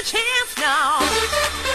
a chance now.